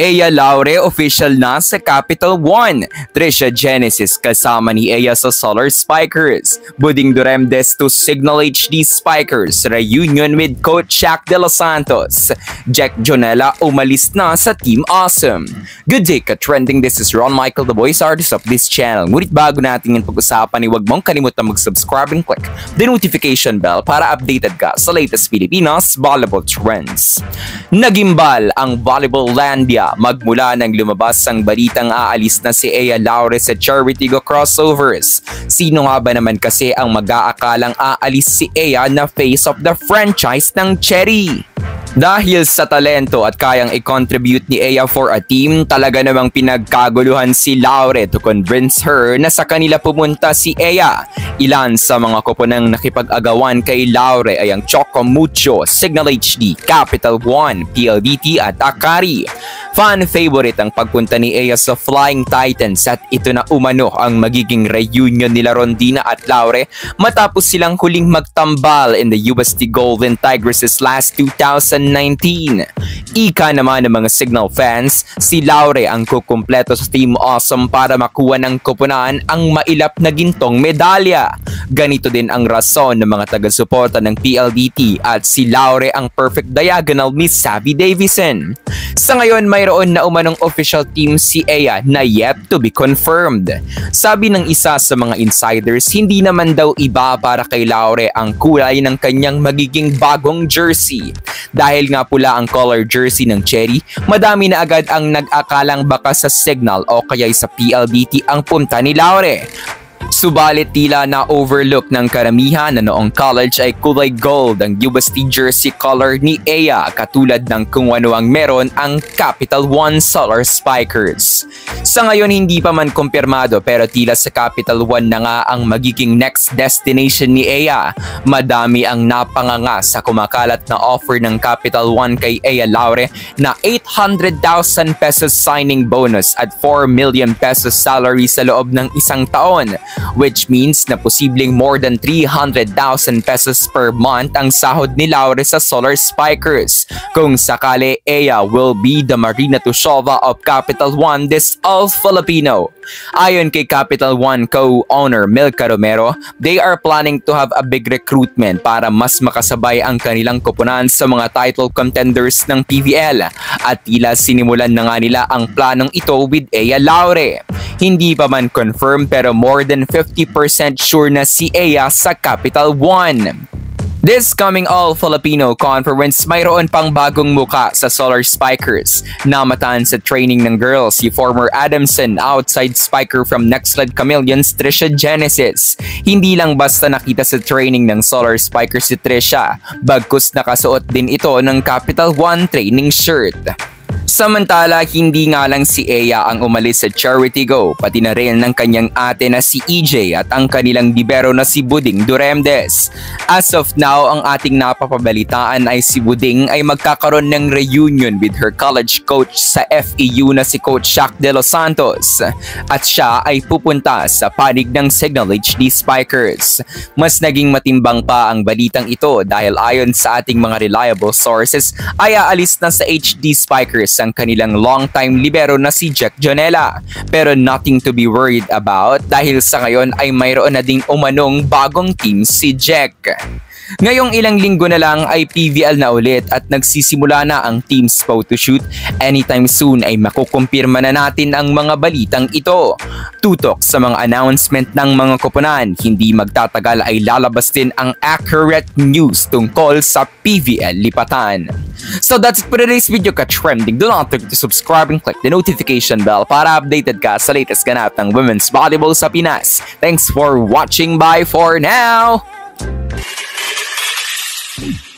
Eya Laure official na sa Capital One. Trisha Genesis kasama ni Eya sa Solar Spikers. Buding Duremdes to Signal HD Spikers. Reunion with Coach Shaq De Los Santos. Jack Jonella umalis na sa Team Awesome. Good day ka trending. This is Ron Michael, the voice artist of this channel. Ngunit bago natin yung pag-usapan, huwag mong kalimutan mag-subscribe and click the notification bell para updated ka sa latest Pilipinas volleyball trends. Nagimbal ang Volleyball Landia magmula nang lumabas ang balitang aalis na si Ea Laure sa Charity Go Crossovers. Sino nga ba naman kasi ang mag-aakalang aalis si Ea na face of the franchise ng Cherry? Dahil sa talento at kayang i-contribute ni Ea for a team, talaga namang pinagkaguluhan si Laure to convince her na sa kanila pumunta si Ea. Ilan sa mga koponang nakipag-agawan kay Laure ay ang Choco Mucho, Signal HD, Capital One, PLDT at Akari. Fan favorite ang pagpunta ni Ea sa Flying Titans at ito na umano ang magiging reunion nila Rondina at Laure matapos silang huling magtambal in the UST Golden Tigresses last 2019. Ika naman ng mga Signal fans, si Laure ang kukumpleto sa Team Awesome para makuha ng kupunan ang mailap na gintong medalya. Ganito din ang rason ng mga taga-suporta ng PLDT at si Laure ang perfect diagonal ni Savvy Davison. Sa ngayon, mayroon na umanong official team si Ea na yet to be confirmed. Sabi ng isa sa mga insiders, hindi naman daw iba para kay Laure ang kulay ng kanyang magiging bagong jersey. Dahil nga pula ang color jersey ng Cherry, madami na agad ang nag-akalang baka sa Signal o kaya sa PLDT ang punta ni Laure. Subalit tila na overlook ng karamihan na noong college ay kulay gold ang UST jersey color ni Ea katulad ng kung ano ang meron ang Capital One Solar Spikers. Sa ngayon hindi pa man kumpirmado pero tila sa Capital One na nga ang magiging next destination ni Ea. Madami ang napanganga sa kumakalat na offer ng Capital One kay Ea Laure na 800,000 pesos signing bonus at 4 million pesos salary sa loob ng isang taon which means na posibleng more than 300,000 pesos per month ang sahod ni Laure sa Solar Spikers. Kung sakali, Ea will be the Marina Tushova of Capital One this all Filipino. Ayon kay Capital One co-owner Milka Romero, they are planning to have a big recruitment para mas makasabay ang kanilang kupunan sa mga title contenders ng PVL at tila sinimulan na nga nila ang planong ito with Ea Laure. Hindi pa man confirmed pero more than 50% sure na si Ea sa Capital One. This coming all-Filipino conference, mayroon pang bagong muka sa Solar Spikers. Namataan sa training ng girls si former Adamson outside spiker from Nextled Chameleons, Trisha Genesis. Hindi lang basta nakita sa training ng Solar Spikers si Trisha, bagkus nakasuot din ito ng Capital One training shirt. Samantala, hindi nga lang si Ea ang umalis sa Charity Go, pati na rin ng kanyang ate na si EJ at ang kanilang libero na si Buding Duremdes. As of now, ang ating napapabalitaan ay si Buding ay magkakaroon ng reunion with her college coach sa FEU na si Coach Shaq De Los Santos. At siya ay pupunta sa panig ng Signal HD Spikers. Mas naging matimbang pa ang balitang ito dahil ayon sa ating mga reliable sources ay aalis na sa HD Spikers ang kanilang long-time libero na si Jack Jonella. Pero nothing to be worried about dahil sa ngayon ay mayroon na ding umanong bagong team si Jack. Ngayong ilang linggo na lang ay PVL na ulit at nagsisimula na ang team's photoshoot. Anytime soon ay makukumpirma na natin ang mga balitang ito. Tutok sa mga announcement ng mga koponan, hindi magtatagal ay lalabas din ang accurate news tungkol sa PVL Lipatan. So that's it for today's video ka-trending. Do not forget to subscribe and click the notification bell para updated ka sa latest ganap ng women's volleyball sa Pinas. Thanks for watching. Bye for now! Peace.